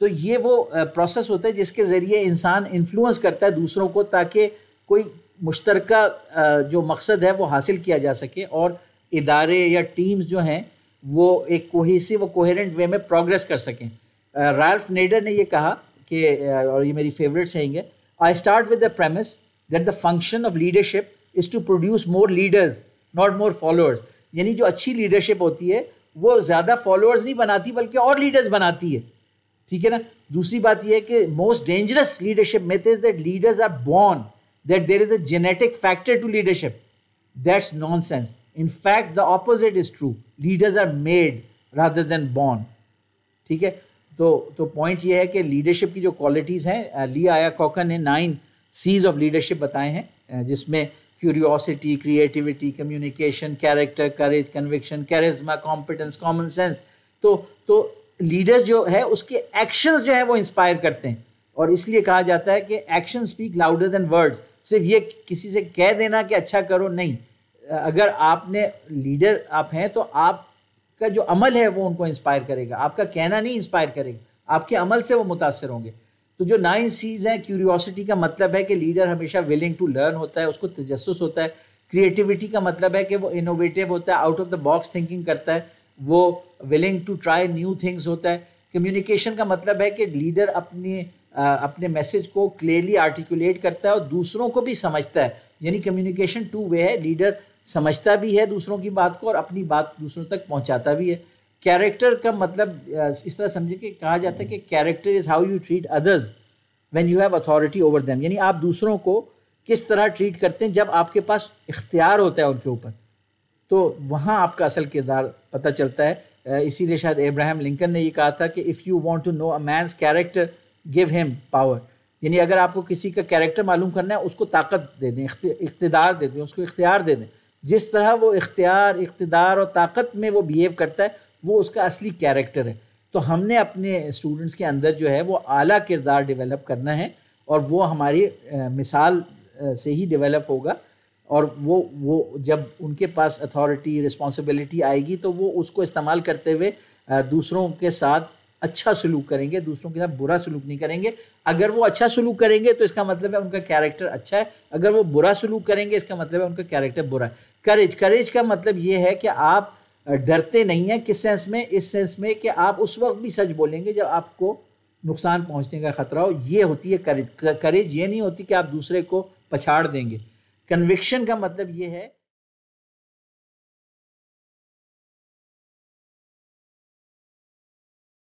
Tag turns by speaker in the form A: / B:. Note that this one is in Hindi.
A: तो ये वो प्रोसेस होता है जिसके ज़रिए इंसान इन्फ्लुएंस करता है दूसरों को ताकि कोई मुश्तरक जो मकसद है वो हासिल किया जा सके और इदारे या टीम्स जो हैं वो एक कोहेसिव व कोहेरेंट वे में प्रोग्रेस कर सकें। राल्फ नेडर ने ये कहा कि और ये मेरी फेवरेट है I start with the premise that the function of leadership is to produce more leaders not more followers यानी जो अच्छी लीडरशिप होती है, वो ज़्यादा फॉलोअर्स नहीं बनाती, बल्कि और लीडर्स बनाती है। ठीक है ना? दूसरी बात यह है कि most dangerous leadership myth is that leaders are born that there is a genetic factor to leadership that's nonsense in fact the opposite is true leaders are made rather than born ठीक है? तो तो पॉइंट ये है कि लीडरशिप की जो क्वालिटीज़ हैं ली आया कॉकन ने नाइन सीज ऑफ़ लीडरशिप बताए हैं जिसमें curiosity creativity communication character courage conviction charisma competence common sense तो तो लीडर जो है, उसके एक्शंस जो है, वो इंस्पायर करते हैं। और इसलिए कहा जाता है कि action speak louder than words सिर्फ़ ये किसी से कह देना कि अच्छा करो, नहीं। अगर आपने लीडर आप हैं तो आपका जो अमल है, वो उनको इंस्पायर करेगा। आपका कहना नहीं इंस्पायर करेगा। आपके अमल से वो मुतासर होंगे। तो जो नाइन सीज हैं क्यूरियोसिटी का मतलब है कि लीडर हमेशा विलिंग टू लर्न होता है, उसको तजस होता है। क्रिएटिविटी का मतलब है कि वो इनोवेटिव होता है out of the box thinking करता है। वो willing to try new things होता है। कम्युनिकेशन का मतलब है कि लीडर अपने अपने मैसेज को क्लियरली आर्टिकुलेट करता है और दूसरों को भी समझता है। यानी कम्युनिकेशन टू वे है। लीडर समझता भी है दूसरों की बात को और अपनी बात दूसरों तक पहुंचाता भी है। कैरेक्टर का मतलब इस तरह समझे कि कहा जाता है कि character is how you treat others when you have authority over them यानी आप दूसरों को किस तरह ट्रीट करते हैं जब आपके पास इख्तियार होता है उनके ऊपर। तो वहाँ आपका असल किरदार पता चलता है। इसीलिए शायद इब्राहिम लिंकन ने ये कहा था कि if you want to know a man's character give him power यानी अगर आपको किसी का कैरेक्टर मालूम करना है, उसको ताकत दे दें इकतदार दे दें, उसको इख्तियार दे दें। जिस तरह वो इख्तियार, इकतदार और ताकत में वो बिहेव करता है, वो उसका असली कैरेक्टर है। तो हमने अपने स्टूडेंट्स के अंदर जो है, वो आला किरदार डेवलप करना है और वो हमारी मिसाल से ही डेवलप होगा। और वो वो जब उनके पास अथॉरिटी रिस्पॉन्सिबिलिटी आएगी तो वो उसको इस्तेमाल करते हुए दूसरों के साथ अच्छा सलूक करेंगे, दूसरों के साथ बुरा सलूक नहीं करेंगे। अगर वो अच्छा सलूक करेंगे तो इसका मतलब है उनका कैरेक्टर अच्छा है। अगर वो बुरा सलूक करेंगे, इसका मतलब है उनका कैरेक्टर बुरा है। करेज करेज का मतलब ये है कि आप डरते नहीं हैं किस सेंस में? इस सेंस में कि आप उस वक्त भी सच बोलेंगे जब आपको नुकसान पहुँचने का खतरा हो। ये होती है करेज करेज ये नहीं होती कि आप दूसरे को पछाड़ देंगे। कन्विक्शन का मतलब ये है